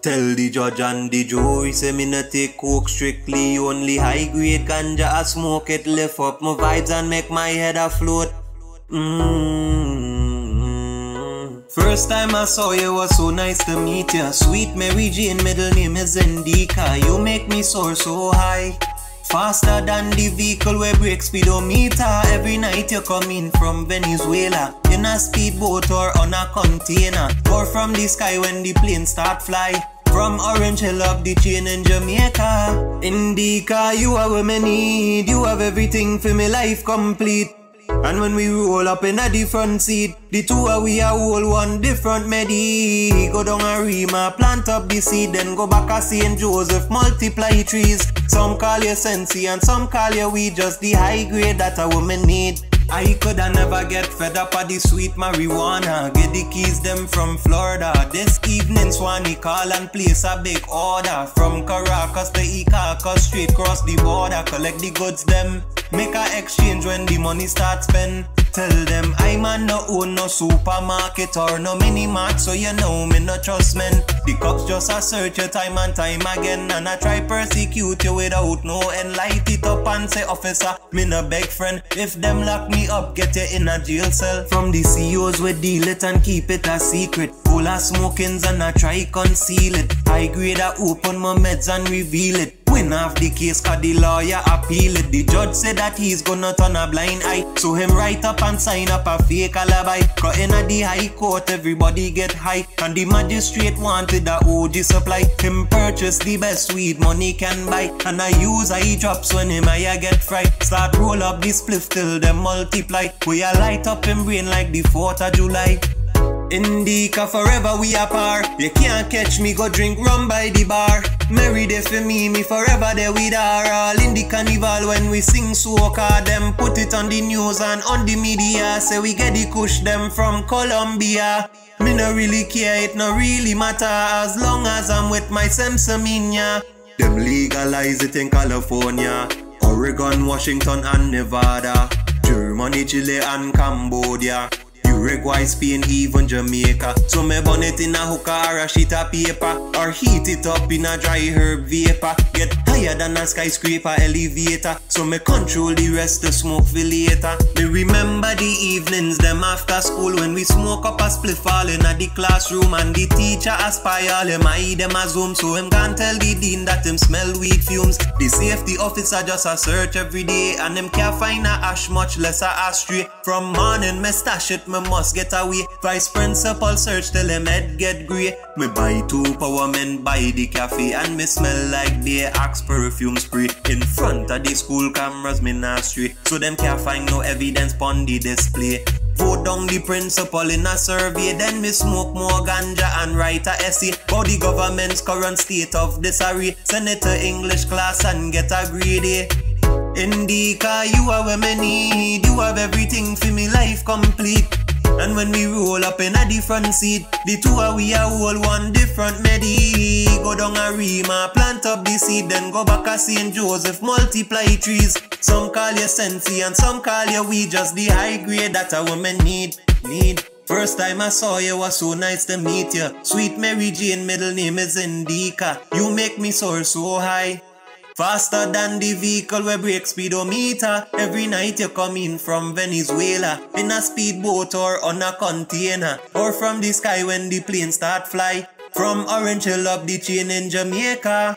Tell the judge and the jury say me take coke strictly only high grade ganja I smoke it lift up my vibes and make my head afloat. Mm-hmm. First time I saw you was so nice to meet ya. Sweet Mary Jane, middle name is Indica. You make me soar so high. Faster than the vehicle where break speedometer. Every night you come in from Venezuela in a speedboat or on a container, or from the sky when the plane start fly. From Orange Hill up the chain in Jamaica. Indica, you are what me need. You have everything for me life complete. And when we roll up in a different seat, the two of we are all one different medi. Go down a Rima, plant up the seed, then go back a St. Joseph, multiply trees. Some call you Sensi and some call you we just the high grade that a woman need. I coulda never get fed up of the sweet marijuana. Get the keys them from Florida. This evening Swanee call and place a big order. From Caracas to Iquitos, straight cross the border. Collect the goods them. Make a exchange when the money start spend. Tell them I man no own no supermarket or no mini mart, so you know me no trust men. The cops just a search you time and time again, and I try persecute you without no end. Light it up and say, officer, me no beg friend. If them lock me up, get you in a jail cell. From the CEOs we deal it and keep it a secret. Full of smokings and I try conceal it. I grade I open my meds and reveal it. Win off the case cause the lawyer appealed. The judge said that he's gonna turn a blind eye. So him write up and sign up a fake alibi. Cause in the high court everybody get high. And the magistrate wanted a OG supply. Him purchase the best weed money can buy. And I use eye drops when him I get fried. Start roll up the spliff till them multiply. We a light up him brain like the 4th of July. Indica forever we apart. You can't catch me go drink rum by the bar. Mary there for me, me forever there with her. All in the carnival when we sing soca. Them put it on the news and on the media. Say we get the kush them from Colombia. Me no really care, it no really matter as long as I'm with my Semsaminia. Them legalize it in California, Oregon, Washington and Nevada, Germany, Chile and Cambodia. Uruguay, Spain, even Jamaica. So me burn it in a hookah or a sheet of paper, or heat it up in a dry herb vapor. Get higher than a skyscraper elevator. So me control the rest to smoke for later. Me remember the evenings them after school when we smoke up a spliff all in the classroom and the teacher aspire him I eat them a zoom. So him can't tell the dean that him smell weed fumes. The safety officer just a search every day and him can't find a ash much less a ashtray. From morning me stash it me must get away. Vice principal search till him head get grey. Me buy two power men buy the cafe and me smell like they axe perfume spray. In front of the school cameras me not stray. So them can't find no evidence on the display. Vote down the principal in a survey, then me smoke more ganja and write a essay about the government's current state of disarray. Senator English class and get a grade A. Indica, you are where me need. You have everything for me life complete. And when we roll up in a different seat, the two of we are all one different medi. Go down a Rima, plant up the seed, then go back a St. Joseph, multiply trees. Some call you Sensi and some call you we just the high grade that a woman need, need. First time I saw you was so nice to meet you. Sweet Mary Jane, middle name is Indica. You make me soar so high. Faster than the vehicle where break speedometer. Every night you come in from Venezuela in a speedboat or on a container, or from the sky when the plane start fly. From Orange Hill up the chain in Jamaica.